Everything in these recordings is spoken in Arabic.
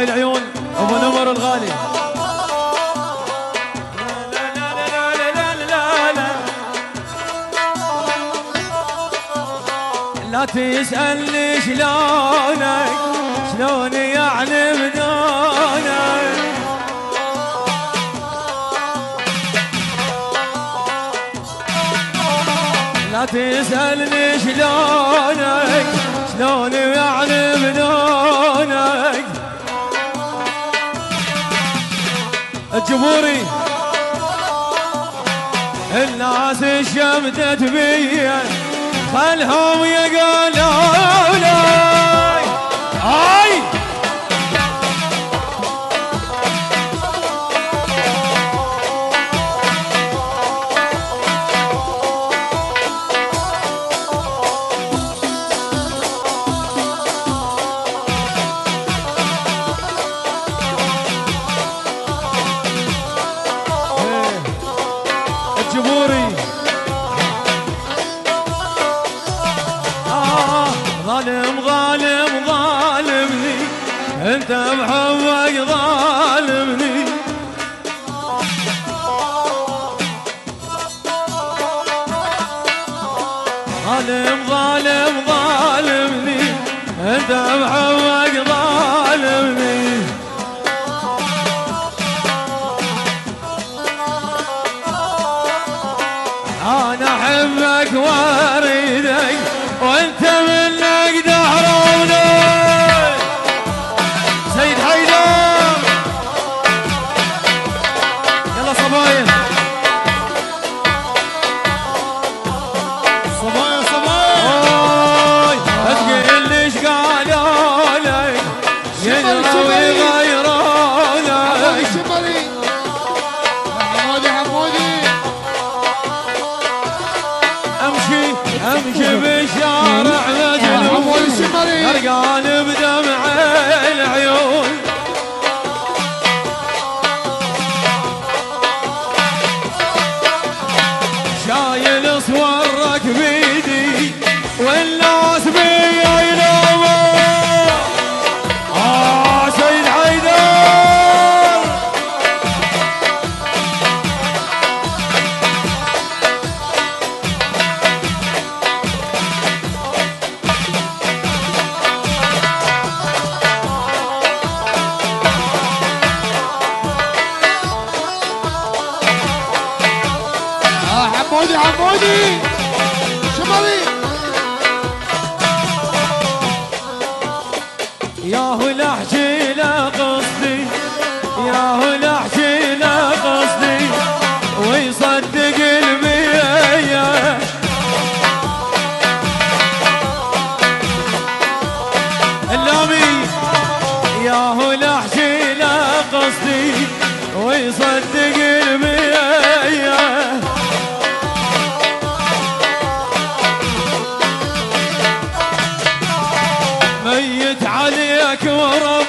هاي العيون أبو نمر الغالي. لا تسألني شلونك شلون يعني بدونك. لا تسألني شلونك شلون يعني بدونك. الجمهوري. الناس شمتت بي. خلهم يقولوا لي الجمهوري آه ظالم ظالم ظالمني. أنت بحبك ظالمني. ظالم ظالم ظالمني. أنت بحبك واريدك وانت soir. حمودي حمودي شمالي يا هو لحجي لا قصدي يا هو لحجي لا قصدي ويصدق البيا اللامي يا هو لحجي لا قصدي ويصدق عليك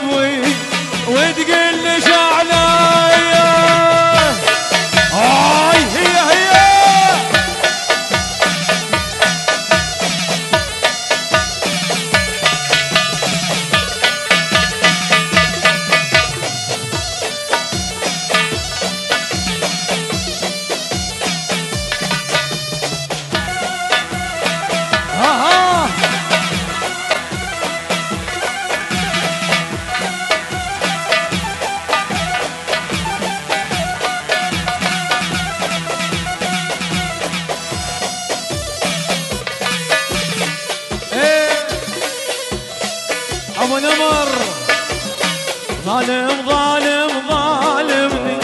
ابو نمر. ظالم ظالم ظالمني.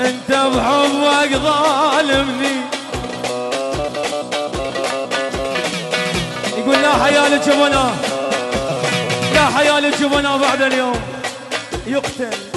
انت بحبك ظالمني. يقول لا حياة للجبناء لا حياة للجبناء بعد اليوم. يقتل.